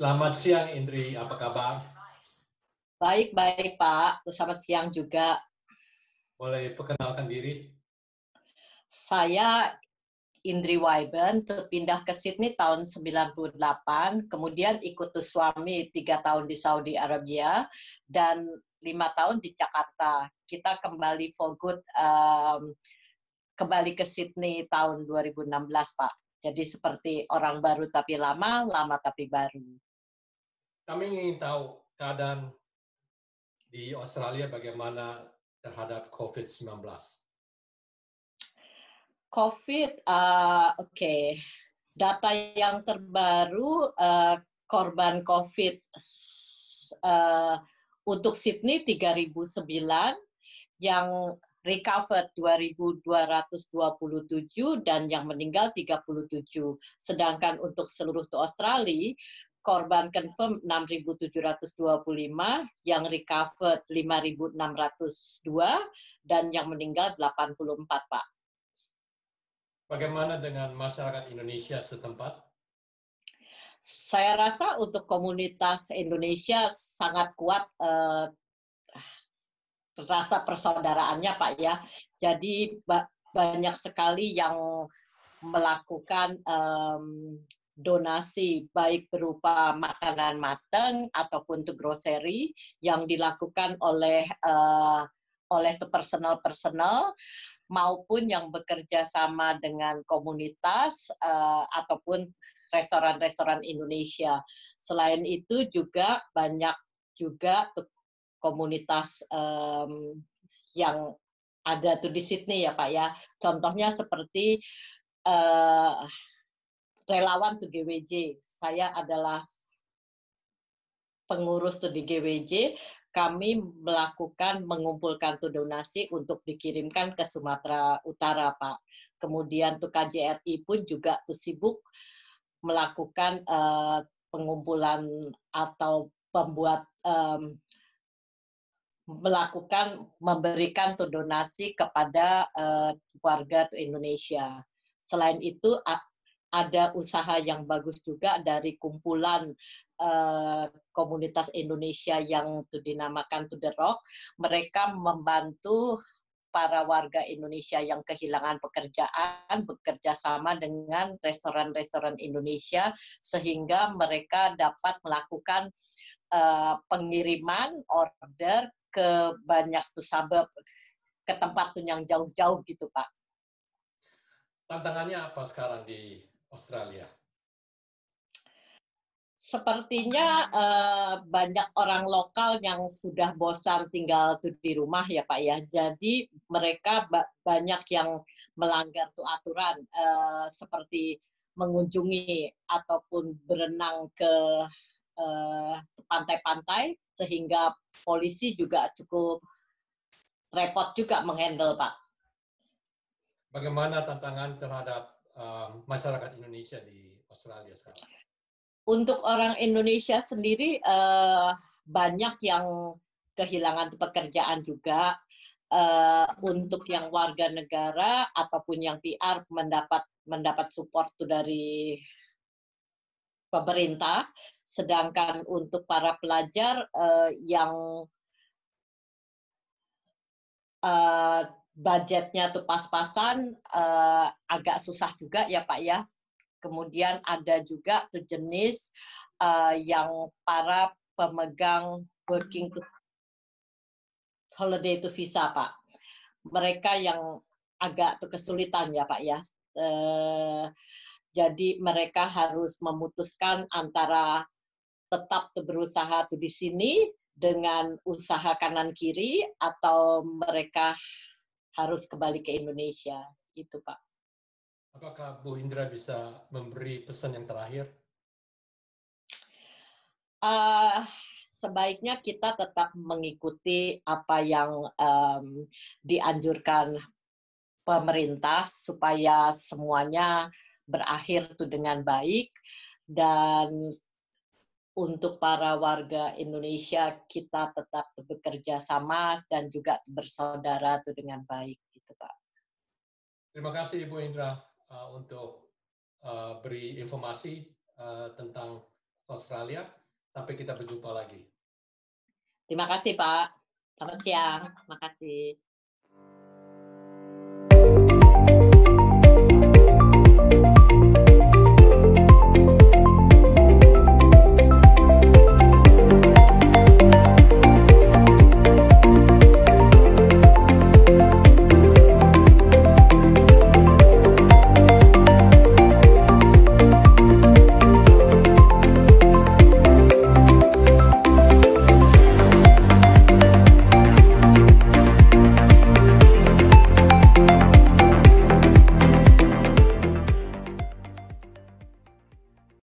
Selamat siang Indri, apa kabar? Baik, baik Pak. Selamat siang juga. Boleh perkenalkan diri? Saya Indri Waiben, terpindah ke Sydney tahun 98, kemudian ikut suami tiga tahun di Saudi Arabia, dan lima tahun di Jakarta. Kita kembali for good, um, kembali ke Sydney tahun 2016, Pak. Jadi seperti orang baru tapi lama, lama tapi baru. Kami ingin tahu keadaan di Australia bagaimana terhadap COVID-19. COVID, uh, oke, okay. data yang terbaru uh, korban COVID uh, untuk Sydney 3009, yang recovered 2.227 dan yang meninggal 37. Sedangkan untuk seluruh Australia, korban confirm 6.725, yang recovered 5.602, dan yang meninggal 84, Pak. Bagaimana dengan masyarakat Indonesia setempat? Saya rasa untuk komunitas Indonesia sangat kuat eh, rasa persaudaraannya Pak ya. Jadi banyak sekali yang melakukan um, donasi baik berupa makanan matang ataupun to grocery yang dilakukan oleh uh, oleh personal personal maupun yang bekerja sama dengan komunitas uh, ataupun restoran-restoran Indonesia. Selain itu juga banyak juga komunitas um, yang ada tuh di Sydney ya Pak ya. Contohnya seperti uh, relawan tuh GWJ. Saya adalah pengurus tuh di GWJ, kami melakukan mengumpulkan tuh donasi untuk dikirimkan ke Sumatera Utara, Pak. Kemudian tuh KJRI pun juga tuh sibuk melakukan uh, pengumpulan atau pembuat um, melakukan memberikan tuh donasi kepada uh, warga tuh Indonesia. Selain itu ada usaha yang bagus juga dari kumpulan uh, komunitas Indonesia yang dinamakan to the Rock. Mereka membantu para warga Indonesia yang kehilangan pekerjaan bekerja sama dengan restoran-restoran Indonesia sehingga mereka dapat melakukan uh, pengiriman order ke banyak tuh sabab ke tempat yang jauh-jauh gitu Pak. Tantangannya apa sekarang di Australia? Sepertinya uh, banyak orang lokal yang sudah bosan tinggal tuh di rumah ya Pak ya. Jadi mereka ba banyak yang melanggar tuh aturan uh, seperti mengunjungi ataupun berenang ke Eh, pantai-pantai sehingga polisi juga cukup repot juga menghandle Pak. Bagaimana tantangan terhadap um, masyarakat Indonesia di Australia sekarang? Untuk orang Indonesia sendiri uh, banyak yang kehilangan pekerjaan juga. Uh, untuk yang warga negara ataupun yang PR mendapat mendapat support dari pemerintah, sedangkan untuk para pelajar uh, yang uh, budgetnya tuh pas-pasan uh, agak susah juga ya Pak ya. Kemudian ada juga tuh jenis uh, yang para pemegang working holiday to visa Pak. Mereka yang agak tuh kesulitan ya Pak ya. Uh, jadi mereka harus memutuskan antara tetap berusaha tuh di sini dengan usaha kanan kiri atau mereka harus kembali ke Indonesia. Itu Pak. Apakah Bu Indra bisa memberi pesan yang terakhir? Uh, sebaiknya kita tetap mengikuti apa yang um, dianjurkan pemerintah supaya semuanya berakhir tuh dengan baik dan untuk para warga Indonesia kita tetap bekerja sama dan juga bersaudara tuh dengan baik gitu Pak. Terima kasih Ibu Indra uh, untuk uh, beri informasi uh, tentang Australia. Sampai kita berjumpa lagi. Terima kasih Pak. Selamat siang. Terima kasih.